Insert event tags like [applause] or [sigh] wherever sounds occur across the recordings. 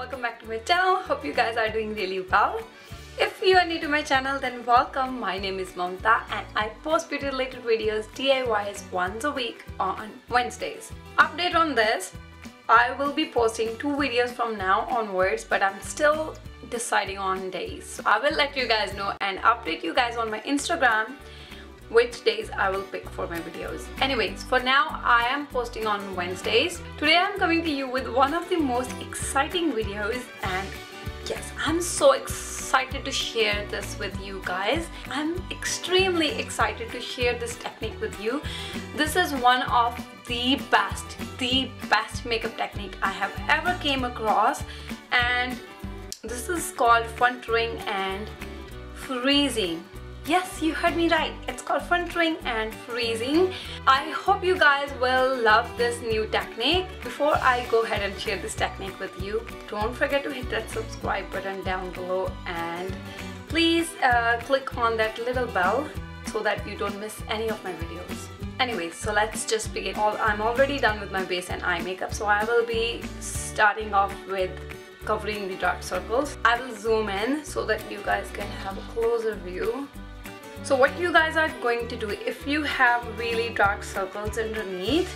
welcome back to my channel. Hope you guys are doing really well. If you are new to my channel then welcome. My name is Mamta and I post beauty related videos DIYs once a week on Wednesdays. Update on this, I will be posting two videos from now onwards but I'm still deciding on days. So I will let you guys know and update you guys on my Instagram which days I will pick for my videos. Anyways, for now I am posting on Wednesdays. Today I'm coming to you with one of the most exciting videos and yes, I'm so excited to share this with you guys. I'm extremely excited to share this technique with you. This is one of the best, the best makeup technique I have ever came across and this is called funtouring and freezing Yes, you heard me right. It's called funtouring and freezing. I hope you guys will love this new technique. Before I go ahead and share this technique with you, don't forget to hit that subscribe button down below and please uh, click on that little bell so that you don't miss any of my videos. Anyways, so let's just begin. I'm already done with my base and eye makeup, so I will be starting off with covering the dark circles. I will zoom in so that you guys can have a closer view. So what you guys are going to do if you have really dark circles underneath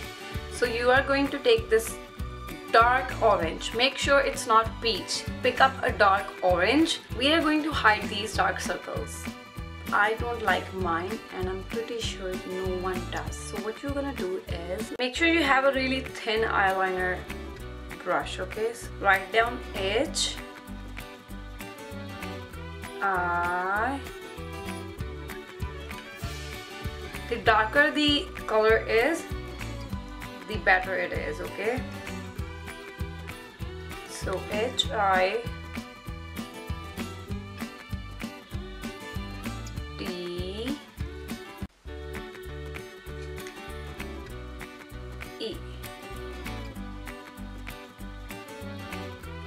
so you are going to take this dark orange. Make sure it's not peach. Pick up a dark orange. We are going to hide these dark circles. I don't like mine and I'm pretty sure no one does. So what you're gonna do is make sure you have a really thin eyeliner brush okay? So write down edge eye the darker the color is the better it is okay? So H I D E.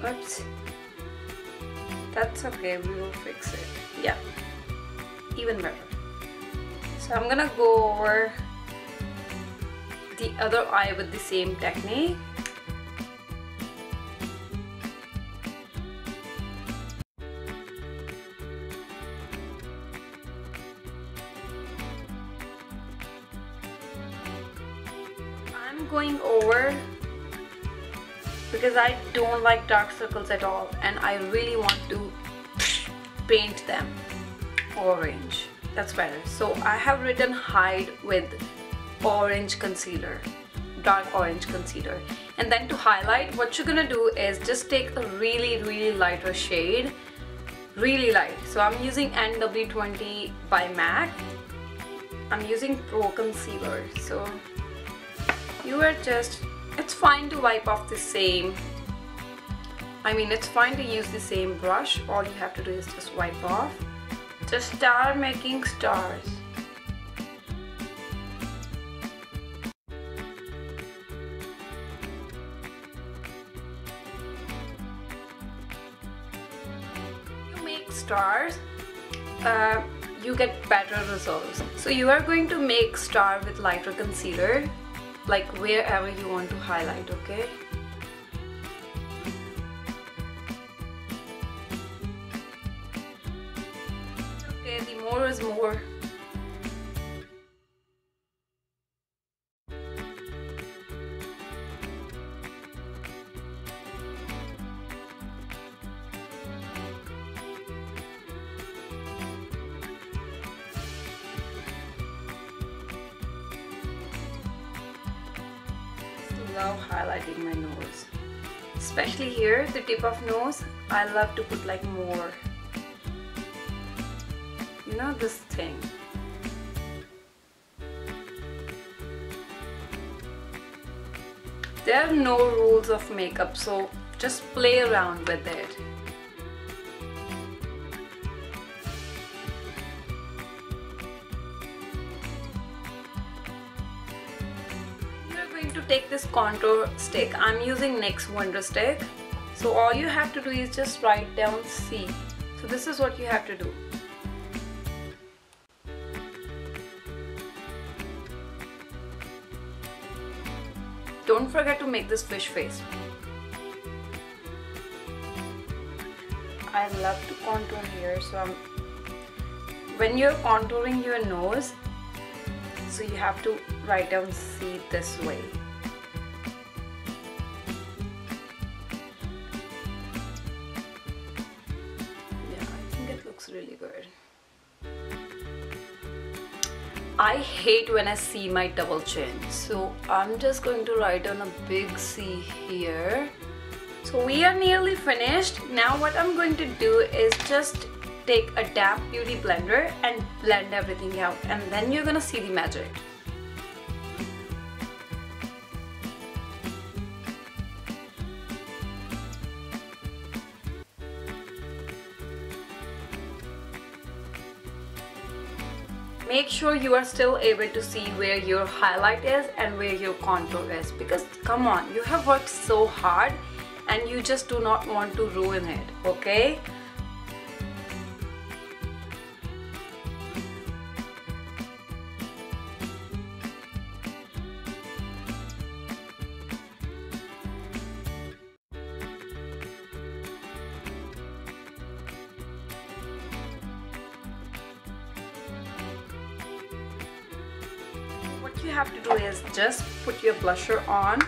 Oops. That's okay we will fix it. Yeah. Even better so I'm gonna go over the other eye with the same technique. I'm going over because I don't like dark circles at all and I really want to paint them orange that's better so I have written hide with orange concealer dark orange concealer. And then to highlight what you're gonna do is just take a really really lighter shade. Really light. So I'm using NW20 by MAC. I'm using Pro Concealer. So you are just it's fine to wipe off the same. I mean it's fine to use the same brush. All you have to do is just wipe off just start making stars. You make stars, uh, you get better results. So you are going to make star with lighter concealer, like wherever you want to highlight, okay? Love highlighting my nose. Especially here the tip of nose I love to put like more. You know this thing. There are no rules of makeup so just play around with it take this contour stick. I'm using NYX Wonder Stick. So all you have to do is just write down C. So this is what you have to do. Don't forget to make this fish face. I love to contour here so I'm when you're contouring your nose so you have to write down C this way hate when I see my double chin. So I'm just going to write on a big C here. So we are nearly finished. Now what I'm going to do is just take a damp beauty blender and blend everything out and then you're gonna see the magic make sure you are still able to see where your highlight is and where your contour is because come on you have worked so hard and you just do not want to ruin it okay you have to do is just put your blusher on.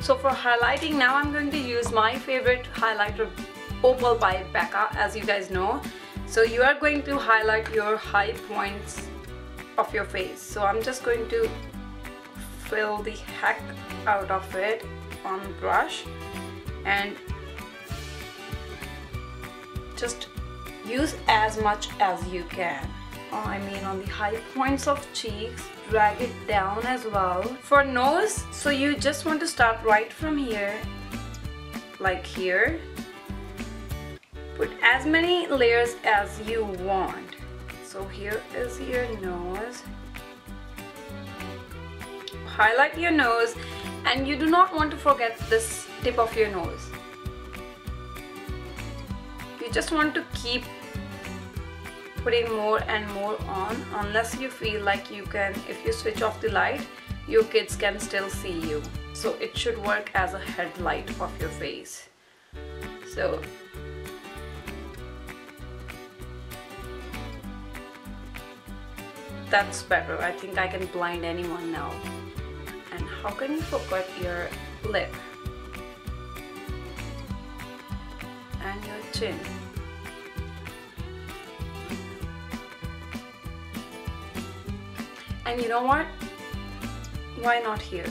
So for highlighting now I'm going to use my favorite highlighter Opal by Becca as you guys know. So you are going to highlight your high points of your face. So I'm just going to fill the heck out of it on brush. And just use as much as you can. Oh, I mean on the high points of cheeks drag it down as well. For nose so you just want to start right from here like here. Put as many layers as you want. So here is your nose. Highlight your nose. And you do not want to forget this tip of your nose you just want to keep putting more and more on unless you feel like you can if you switch off the light your kids can still see you. So it should work as a headlight of your face. So that's better. I think I can blind anyone now. And how can you forget your lip? And your And you know what? Why not here?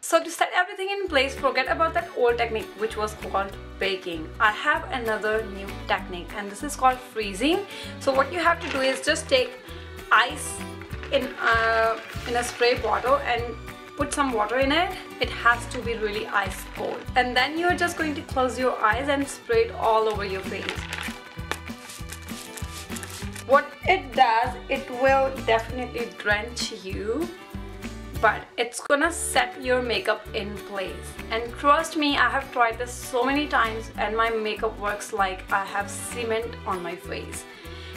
So to set everything in place, forget about that old technique which was called baking. I have another new technique and this is called freezing. So what you have to do is just take ice in a, in a spray bottle and put some water in it it has to be really ice cold. And then you're just going to close your eyes and spray it all over your face. What it does it will definitely drench you but it's gonna set your makeup in place. And trust me I have tried this so many times and my makeup works like I have cement on my face.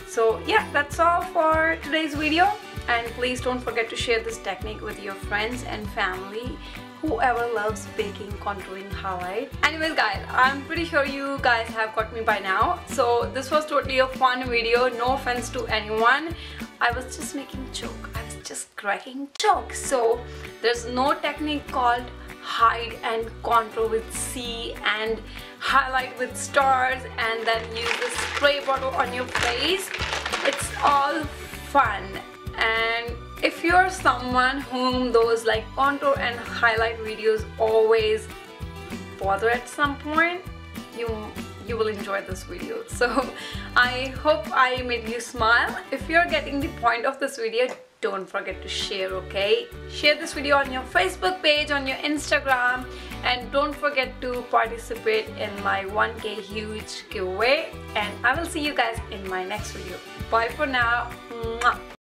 So yeah that's all for today's video and please don't forget to share this technique with your friends and family whoever loves baking contouring highlight. Anyways guys i'm pretty sure you guys have got me by now. So this was totally a fun video. No offense to anyone. I was just making joke. I was just cracking jokes. So there's no technique called hide and contour with C and highlight with stars and then use the spray bottle on your face. It's all fun and if you're someone whom those like contour and highlight videos always bother at some point you you will enjoy this video. So [laughs] I hope I made you smile. If you're getting the point of this video don't forget to share okay? Share this video on your Facebook page on your Instagram and don't forget to participate in my 1k huge giveaway. And I will see you guys in my next video. Bye for now.